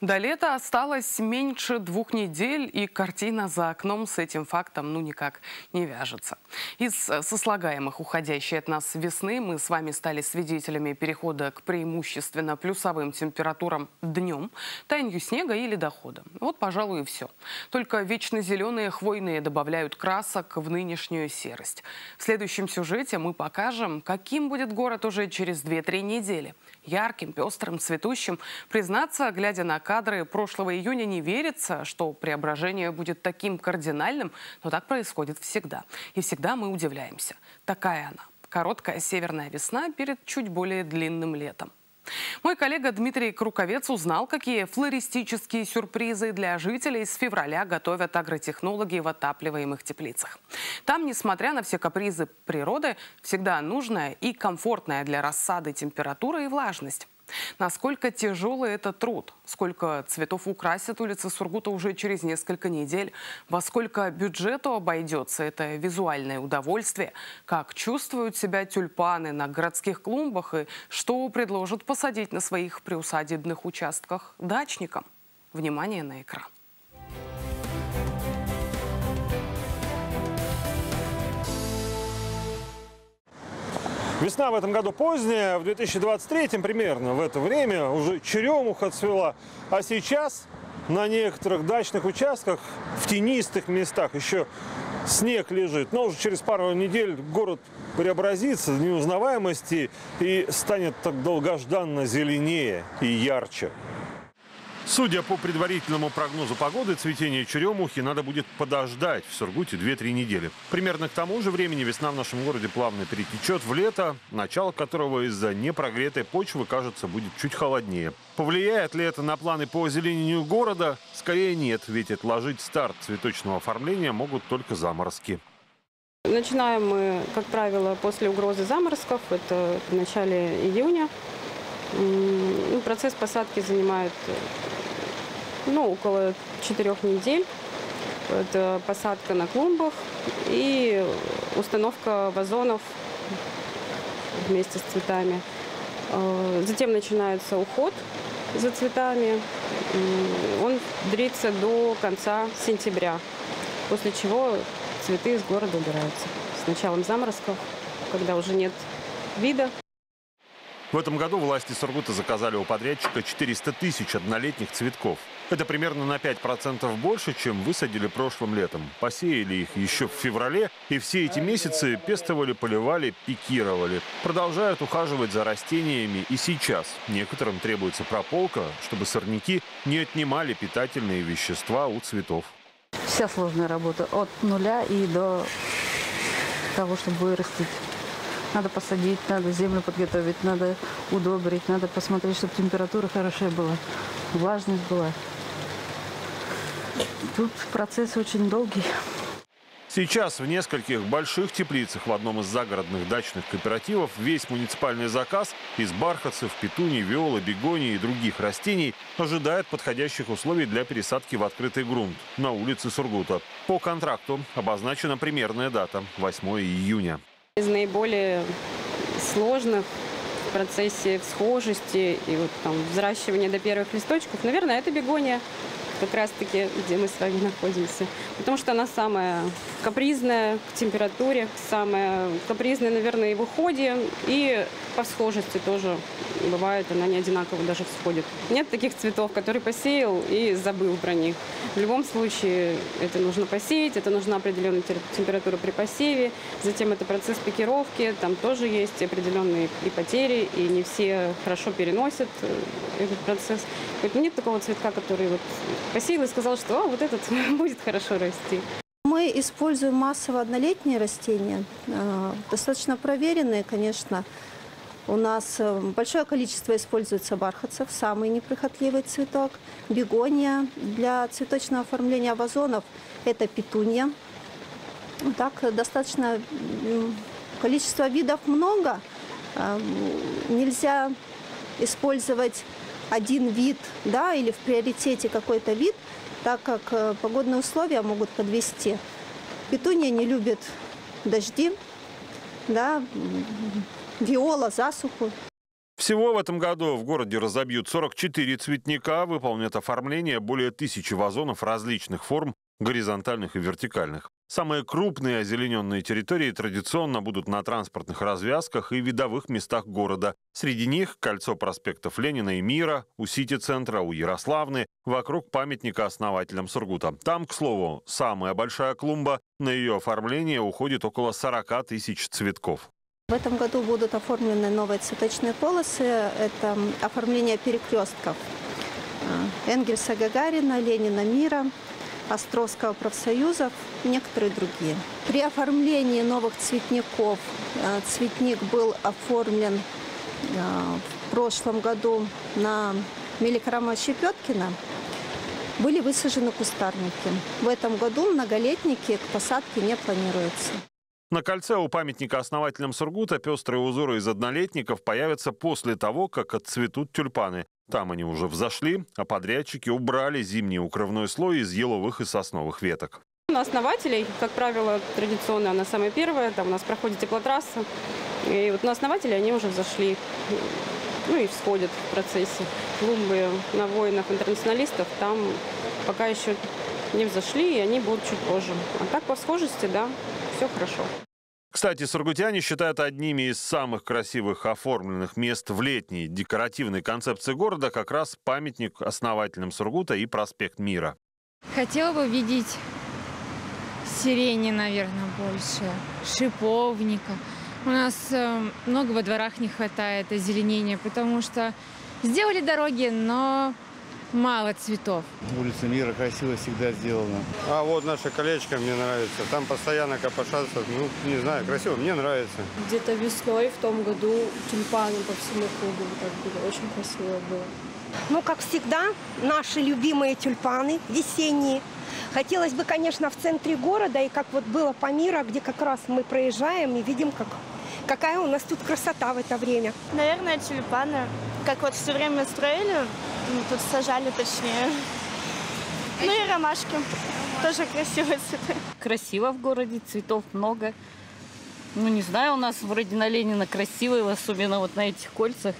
До лета осталось меньше двух недель, и картина за окном с этим фактом ну никак не вяжется. Из э, сослагаемых уходящей от нас весны мы с вами стали свидетелями перехода к преимущественно плюсовым температурам днем, таянию снега и ледохода. Вот, пожалуй, и все. Только вечно зеленые хвойные добавляют красок в нынешнюю серость. В следующем сюжете мы покажем, каким будет город уже через 2-3 недели. Ярким, пестрым, цветущим. Признаться, глядя на кадры прошлого июня не верится, что преображение будет таким кардинальным, но так происходит всегда. И всегда мы удивляемся. Такая она. Короткая северная весна перед чуть более длинным летом. Мой коллега Дмитрий Круковец узнал, какие флористические сюрпризы для жителей с февраля готовят агротехнологи в отапливаемых теплицах. Там, несмотря на все капризы природы, всегда нужная и комфортная для рассады температура и влажность. Насколько тяжелый это труд, сколько цветов украсят улицы Сургута уже через несколько недель, во сколько бюджету обойдется это визуальное удовольствие, как чувствуют себя тюльпаны на городских клумбах и что предложат посадить на своих приусадебных участках дачникам. Внимание на экран. Весна в этом году поздняя, в 2023 примерно в это время уже черемуха цвела. А сейчас на некоторых дачных участках в тенистых местах еще снег лежит. Но уже через пару недель город преобразится в неузнаваемости и станет так долгожданно зеленее и ярче. Судя по предварительному прогнозу погоды, цветение черемухи надо будет подождать в Сургуте 2-3 недели. Примерно к тому же времени весна в нашем городе плавно перетечет в лето, начало которого из-за непрогретой почвы, кажется, будет чуть холоднее. Повлияет ли это на планы по озеленению города? Скорее нет, ведь отложить старт цветочного оформления могут только заморозки. Начинаем мы, как правило, после угрозы заморозков, это в начале июня. Ну, процесс посадки занимает ну, около четырех недель. Это посадка на клумбах и установка вазонов вместе с цветами. Э, затем начинается уход за цветами. Он длится до конца сентября, после чего цветы из города убираются. С началом заморозков, когда уже нет вида. В этом году власти Сургута заказали у подрядчика 400 тысяч однолетних цветков. Это примерно на 5% больше, чем высадили прошлым летом. Посеяли их еще в феврале, и все эти месяцы пестовали, поливали, пикировали. Продолжают ухаживать за растениями и сейчас. Некоторым требуется прополка, чтобы сорняки не отнимали питательные вещества у цветов. Вся сложная работа от нуля и до того, чтобы вырастить. Надо посадить, надо землю подготовить, надо удобрить, надо посмотреть, чтобы температура хорошая была, влажность была. Тут процесс очень долгий. Сейчас в нескольких больших теплицах в одном из загородных дачных кооперативов весь муниципальный заказ из бархатцев, петуний, виола, бегонии и других растений ожидает подходящих условий для пересадки в открытый грунт на улице Сургута. По контракту обозначена примерная дата – 8 июня. Из наиболее сложных в процессе всхожести и вот там взращивания до первых листочков, наверное, это бегония как раз-таки, где мы с вами находимся. Потому что она самая капризная к температуре, самая капризная, наверное, и в уходе, и по схожести тоже бывает, она не одинаково даже всходит. Нет таких цветов, которые посеял и забыл про них. В любом случае это нужно посеять, это нужна определенная температура при посеве, затем это процесс пикировки, там тоже есть определенные и потери, и не все хорошо переносят э, этот процесс. Нет такого цветка, который вот посеял и сказал, что а, вот этот будет хорошо расти. Мы используем массово однолетние растения, э, достаточно проверенные, конечно. У нас э, большое количество используется бархатцев, самый неприхотливый цветок. Бегония для цветочного оформления вазонов – это петунья. Так, достаточно количество видов много. Э, нельзя использовать один вид, да, или в приоритете какой-то вид, так как э, погодные условия могут подвести. Петуния не любит дожди, да, виола, засуху. Всего в этом году в городе разобьют 44 цветника, выполнят оформление более тысячи вазонов различных форм, горизонтальных и вертикальных. Самые крупные озелененные территории традиционно будут на транспортных развязках и видовых местах города. Среди них кольцо проспектов Ленина и Мира, у Сити-центра, у Ярославны, вокруг памятника основателям Сургута. Там, к слову, самая большая клумба. На ее оформление уходит около 40 тысяч цветков. В этом году будут оформлены новые цветочные полосы. Это оформление перекрестков э, Энгельса Гагарина, Ленина Мира, Островского профсоюзов и некоторые другие. При оформлении новых цветников э, цветник был оформлен э, в прошлом году на Меликрама Щепеткина. Были высажены кустарники. В этом году многолетники к посадке не планируется. На кольце у памятника основателям Сургута пестрые узоры из однолетников появятся после того, как отцветут тюльпаны. Там они уже взошли, а подрядчики убрали зимний укрывной слой из еловых и сосновых веток. На основателей, как правило, традиционно она самая первая, там у нас проходит теплотрасса. И вот на основателей они уже взошли, ну и всходят в процессе. Клумбы на воинов-интернационалистов там пока еще не взошли, и они будут чуть позже. А так по схожести, да, все хорошо. Кстати, сургутяне считают одними из самых красивых оформленных мест в летней декоративной концепции города как раз памятник основателям Сургута и проспект Мира. Хотела бы видеть сирени, наверное, больше, шиповника. У нас э, много во дворах не хватает озеленения, потому что сделали дороги, но мало цветов. Улица Мира красиво всегда сделана. А вот наше колечко мне нравится. Там постоянно копошатся. Ну, не знаю, красиво, мне нравится. Где-то весной в том году тюльпаны по всему кругу так были. Очень красиво было. Ну, как всегда, наши любимые тюльпаны весенние. Хотелось бы, конечно, в центре города, и как вот было по миру, где как раз мы проезжаем и видим, как, какая у нас тут красота в это время. Наверное, тюльпаны. Как вот все время строили, ну, тут сажали точнее. Ну и ромашки. Тоже красивые цветы. Красиво в городе, цветов много. Ну, не знаю, у нас вроде на Ленина красиво, особенно вот на этих кольцах.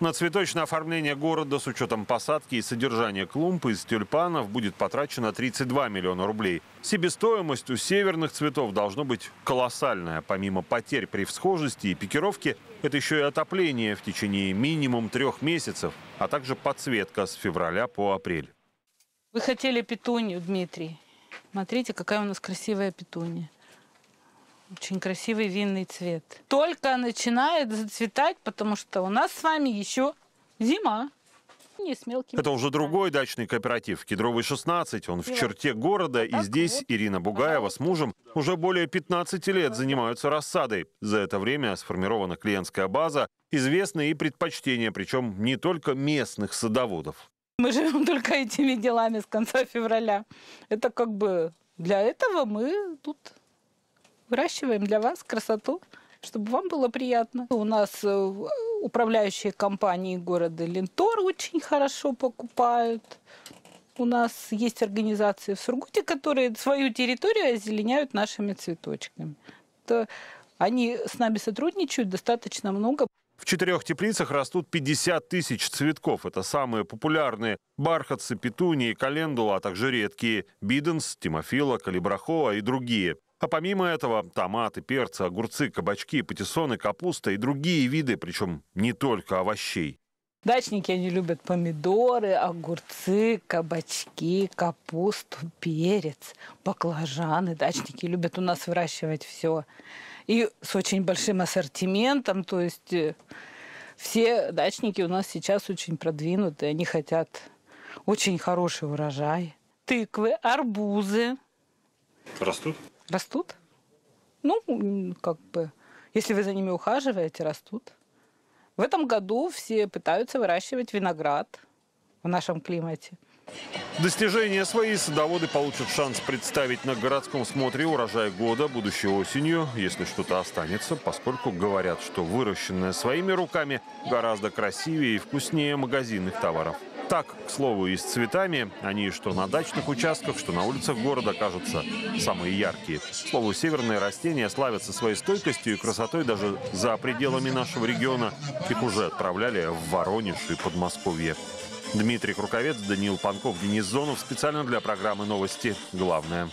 На цветочное оформление города с учетом посадки и содержания клумб из тюльпанов будет потрачено 32 миллиона рублей. Себестоимость у северных цветов должно быть колоссальная. Помимо потерь при всхожести и пикировке, это еще и отопление в течение минимум трех месяцев, а также подсветка с февраля по апрель. Вы хотели петунью, Дмитрий. Смотрите, какая у нас красивая петуния. Очень красивый винный цвет. Только начинает зацветать, потому что у нас с вами еще зима. Не с мелкими. Это уже другой дачный кооператив «Кедровый 16». Он в черте города, и здесь Ирина Бугаева с мужем уже более 15 лет занимаются рассадой. За это время сформирована клиентская база, известны и предпочтения, причем не только местных садоводов. Мы живем только этими делами с конца февраля. Это как бы для этого мы тут выращиваем для вас красоту, чтобы вам было приятно. У нас э, управляющие компании города Лентор очень хорошо покупают. У нас есть организации в Сургуте, которые свою территорию озеленяют нашими цветочками. То они с нами сотрудничают достаточно много. В четырех теплицах растут 50 тысяч цветков. Это самые популярные бархатцы, петунии, календула, а также редкие биденс, тимофила, калибрахоа и другие. А помимо этого томаты, перцы, огурцы, кабачки, патиссоны, капуста и другие виды, причем не только овощей. Дачники, они любят помидоры, огурцы, кабачки, капусту, перец, баклажаны. Дачники любят у нас выращивать все. И с очень большим ассортиментом, то есть э, все дачники у нас сейчас очень продвинуты, они хотят очень хороший урожай. Тыквы, арбузы. Растут? Растут. Ну, как бы, если вы за ними ухаживаете, растут. В этом году все пытаются выращивать виноград в нашем климате. Достижения свои садоводы получат шанс представить на городском смотре урожай года будущей осенью, если что-то останется, поскольку говорят, что выращенное своими руками гораздо красивее и вкуснее магазинных товаров. Так, к слову, и с цветами. Они что на дачных участках, что на улицах города кажутся самые яркие. К слову, северные растения славятся своей стойкостью и красотой даже за пределами нашего региона. Их уже отправляли в Воронеж и Подмосковье. Дмитрий Круковец, Даниил Панков, Денис Зонов. Специально для программы «Новости. Главное».